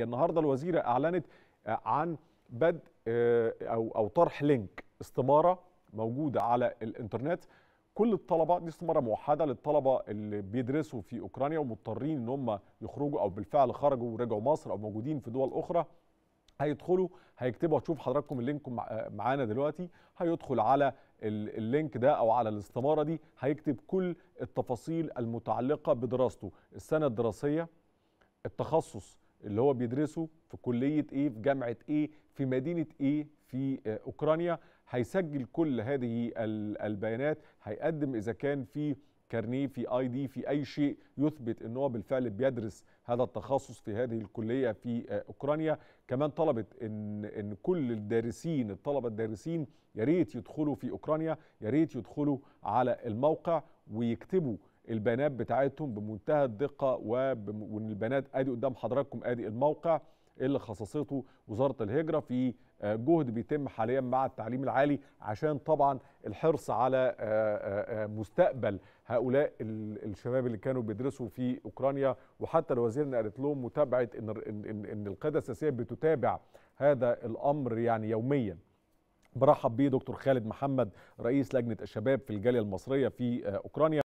النهارده الوزيرة أعلنت عن بدء أو أو طرح link استمارة موجودة على الإنترنت. كل الطلبة دي استمارة موحدة للطلبة اللي بيدرسوا في أوكرانيا ومضطرين إن هم يخرجوا أو بالفعل خرجوا ورجعوا مصر أو موجودين في دول أخرى. هيدخلوا هيكتبوا هتشوف حضراتكم ال link معانا دلوقتي. هيدخل على ال link ده أو على الاستمارة دي هيكتب كل التفاصيل المتعلقة بدراسته. السنة الدراسية التخصص اللي هو بيدرسه في كلية إيه في جامعة إيه في مدينة إيه في أوكرانيا. هيسجل كل هذه البيانات هيقدم إذا كان في كارنيه في آي دي في أي شيء يثبت إن هو بالفعل بيدرس هذا التخصص في هذه الكلية في أوكرانيا. كمان طلبت إن إن كل الدارسين الطلبة الدارسين يا ريت يدخلوا في أوكرانيا يا ريت يدخلوا على الموقع ويكتبوا البيانات بتاعتهم بمنتهى الدقة وإن البيانات آدي قدام حضراتكم آدي الموقع اللي خصصته وزارة الهجرة في جهد بيتم حاليا مع التعليم العالي عشان طبعا الحرص على مستقبل هؤلاء الشباب اللي كانوا بيدرسوا في أوكرانيا. وحتى الوزير قالت لهم متابعة إن ان القيادة السياسية بتتابع هذا الأمر يعني يوميا. برحب بيه دكتور خالد محمد رئيس لجنة الشباب في الجالية المصرية في أوكرانيا.